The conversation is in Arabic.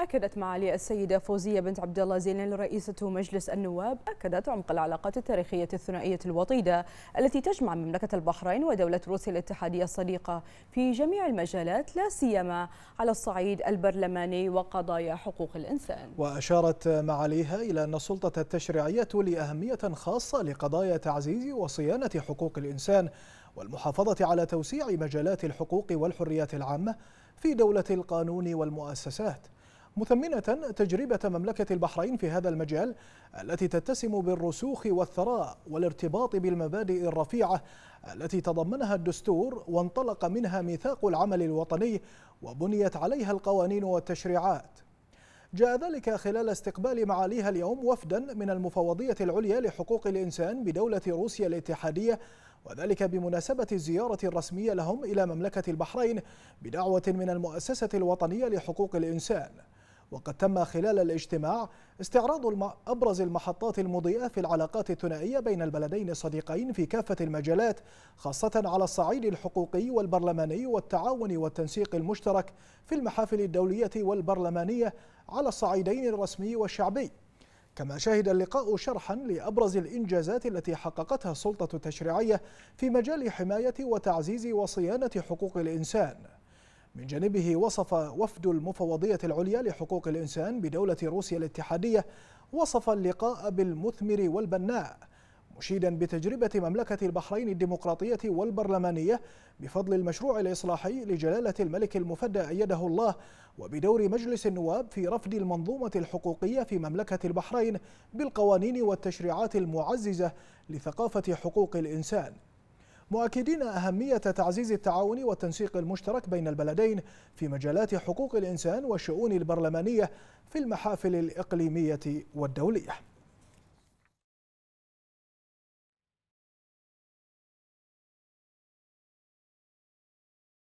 أكدت معالي السيدة فوزية بنت عبد الله زين رئيسة مجلس النواب أكدت عمق العلاقات التاريخية الثنائية الوطيدة التي تجمع مملكة البحرين ودولة روسيا الاتحادية الصديقة في جميع المجالات لا سيما على الصعيد البرلماني وقضايا حقوق الإنسان. وأشارت معاليها إلى أن السلطة التشريعية تولي أهمية خاصة لقضايا تعزيز وصيانة حقوق الإنسان والمحافظة على توسيع مجالات الحقوق والحريات العامة في دولة القانون والمؤسسات. مثمنة تجربة مملكة البحرين في هذا المجال التي تتسم بالرسوخ والثراء والارتباط بالمبادئ الرفيعة التي تضمنها الدستور وانطلق منها ميثاق العمل الوطني وبنيت عليها القوانين والتشريعات. جاء ذلك خلال استقبال معاليها اليوم وفدا من المفوضية العليا لحقوق الإنسان بدولة روسيا الاتحادية وذلك بمناسبة الزيارة الرسمية لهم إلى مملكة البحرين بدعوة من المؤسسة الوطنية لحقوق الإنسان. وقد تم خلال الاجتماع استعراض أبرز المحطات المضيئة في العلاقات الثنائية بين البلدين الصديقين في كافة المجالات خاصة على الصعيد الحقوقي والبرلماني والتعاون والتنسيق المشترك في المحافل الدولية والبرلمانية على الصعيدين الرسمي والشعبي. كما شهد اللقاء شرحا لأبرز الإنجازات التي حققتها السلطة التشريعية في مجال حماية وتعزيز وصيانة حقوق الإنسان. من جانبه وصف وفد المفوضية العليا لحقوق الإنسان بدولة روسيا الاتحادية وصف اللقاء بالمثمر والبناء مشيدا بتجربة مملكة البحرين الديمقراطية والبرلمانية بفضل المشروع الإصلاحي لجلالة الملك المفدى أيده الله وبدور مجلس النواب في رفض المنظومة الحقوقية في مملكة البحرين بالقوانين والتشريعات المعززة لثقافة حقوق الإنسان. مؤكدين أهمية تعزيز التعاون والتنسيق المشترك بين البلدين في مجالات حقوق الإنسان والشؤون البرلمانية في المحافل الإقليمية والدولية.